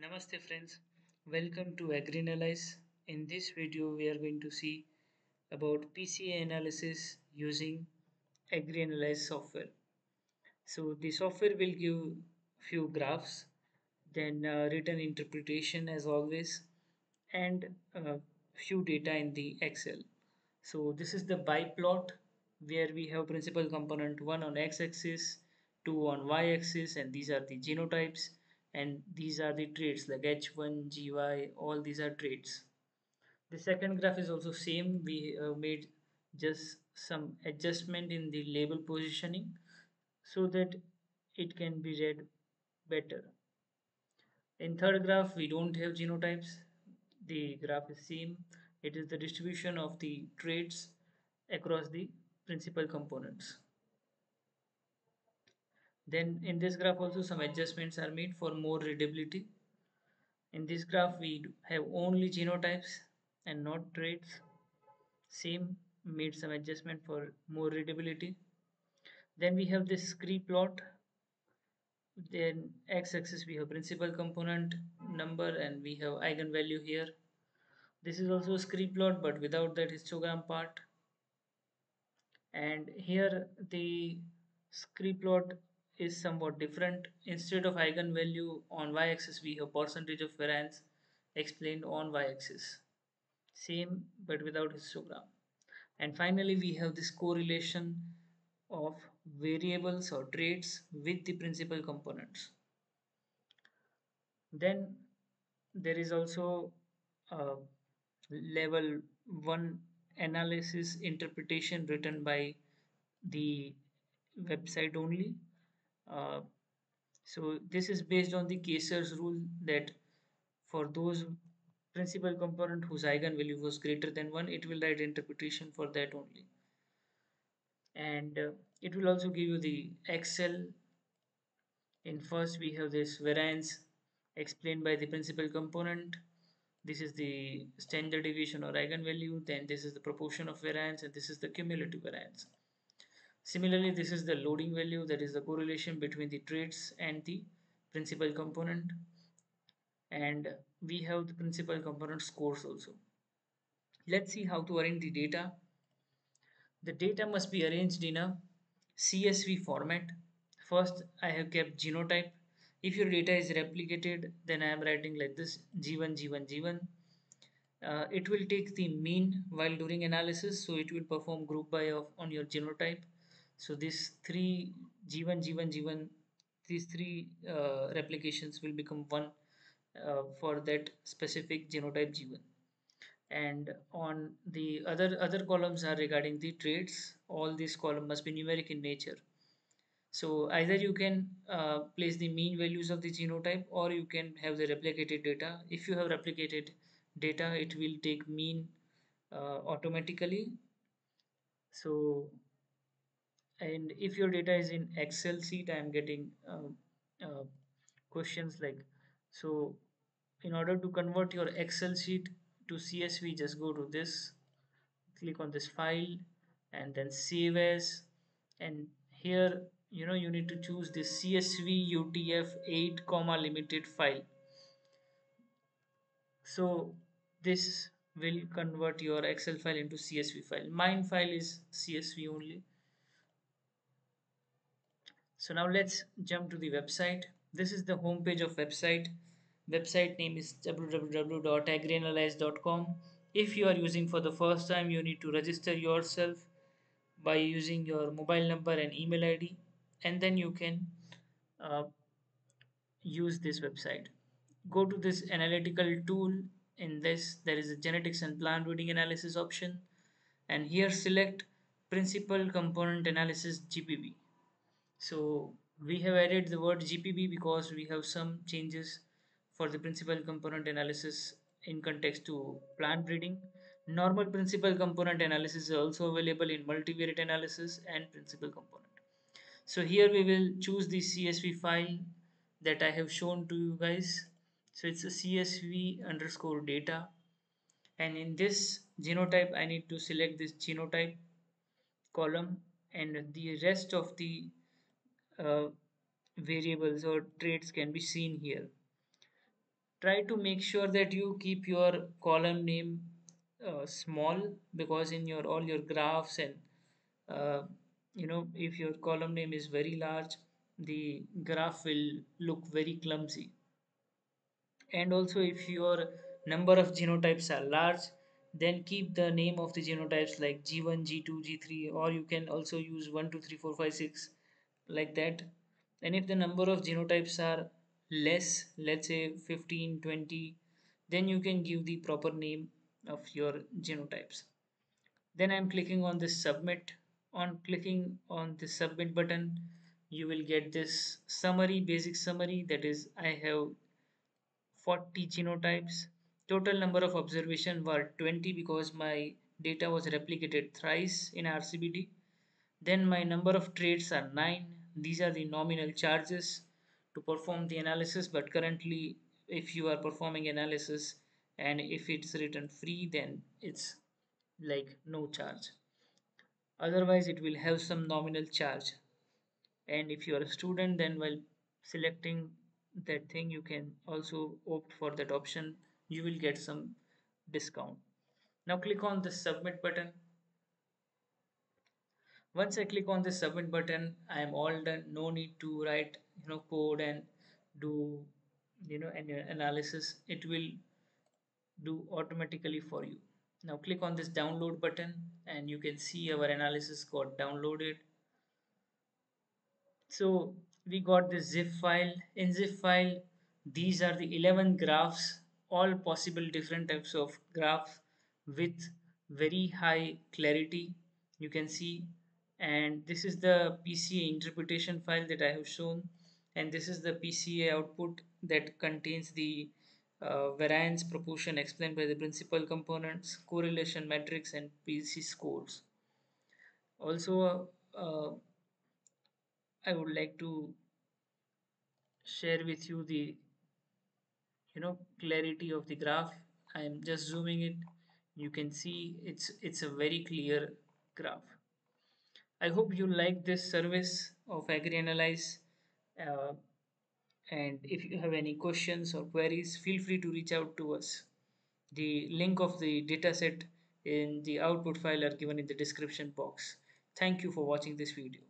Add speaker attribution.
Speaker 1: Namaste friends, welcome to AgriAnalyze. In this video we are going to see about PCA analysis using AgriAnalyze software. So the software will give few graphs, then uh, written interpretation as always, and uh, few data in the Excel. So this is the biplot where we have principal component 1 on x-axis, 2 on y-axis and these are the genotypes and these are the traits like h1 gy all these are traits. The second graph is also same. We uh, made just some adjustment in the label positioning so that it can be read better. In third graph we don't have genotypes. The graph is same. It is the distribution of the traits across the principal components then in this graph also some adjustments are made for more readability. In this graph we have only genotypes and not traits. Same made some adjustment for more readability. Then we have this scree plot. Then x-axis we have principal component number and we have eigenvalue here. This is also a scree plot but without that histogram part. And here the scree plot is somewhat different. Instead of eigenvalue on y-axis, we have percentage of variance explained on y-axis. Same but without histogram. And finally, we have this correlation of variables or traits with the principal components. Then there is also a level 1 analysis interpretation written by the website only uh, so this is based on the Kaiser's rule that for those principal component whose eigenvalue was greater than 1 it will write interpretation for that only. And uh, it will also give you the excel. In first we have this variance explained by the principal component. This is the standard deviation or eigenvalue. Then this is the proportion of variance and this is the cumulative variance Similarly, this is the loading value that is the correlation between the traits and the principal component and we have the principal component scores also. Let's see how to arrange the data. The data must be arranged in a CSV format. First, I have kept genotype. If your data is replicated, then I am writing like this G1, G1, G1. Uh, it will take the mean while doing analysis, so it will perform group by of on your genotype so these three g1 g1 g1 these three uh, replications will become one uh, for that specific genotype g1 and on the other other columns are regarding the traits. All these columns must be numeric in nature. So either you can uh, place the mean values of the genotype or you can have the replicated data. If you have replicated data it will take mean uh, automatically. So and if your data is in excel sheet i am getting uh, uh, questions like so in order to convert your excel sheet to csv just go to this click on this file and then save as. And here you know you need to choose this csv utf 8 comma limited file. So this will convert your excel file into csv file. Mine file is csv only so now let's jump to the website. This is the home page of website. Website name is www.agrianalyze.com if you are using for the first time you need to register yourself by using your mobile number and email id and then you can uh, use this website. Go to this analytical tool. In this there is a genetics and plant breeding analysis option. And here select principal component analysis gpb so we have added the word GPB because we have some changes for the principal component analysis in context to plant breeding. Normal principal component analysis is also available in multivariate analysis and principal component. So here we will choose the CSV file that I have shown to you guys. So it's a CSV underscore data and in this genotype I need to select this genotype column and the rest of the uh, variables or traits can be seen here. Try to make sure that you keep your column name uh, small because in your all your graphs and uh, you know if your column name is very large the graph will look very clumsy. And also if your number of genotypes are large then keep the name of the genotypes like g1 g2 g3 or you can also use 1 2 3 4 5 6 like that and if the number of genotypes are less let's say 15 20 then you can give the proper name of your genotypes then i'm clicking on the submit on clicking on the submit button you will get this summary basic summary that is i have 40 genotypes. Total number of observation were 20 because my data was replicated thrice in RCBD. Then my number of traits are 9. These are the nominal charges to perform the analysis but currently if you are performing analysis and if it's written free then it's like no charge. Otherwise it will have some nominal charge. And if you are a student then while selecting that thing you can also opt for that option. You will get some discount. Now click on the submit button once i click on the submit button i am all done. No need to write you know code and do you know any analysis. It will do automatically for you. Now click on this download button and you can see our analysis got downloaded. So we got the zip file. In zip file these are the 11 graphs all possible different types of graphs with very high clarity. You can see and this is the PCA interpretation file that I have shown and this is the PCA output that contains the uh, variance proportion explained by the principal components correlation matrix and PC scores also uh, I would like to share with you the you know clarity of the graph. I am just zooming it. You can see it's it's a very clear graph. I hope you like this service of AgriAnalyze. Uh, and if you have any questions or queries, feel free to reach out to us. The link of the dataset in the output file are given in the description box. Thank you for watching this video.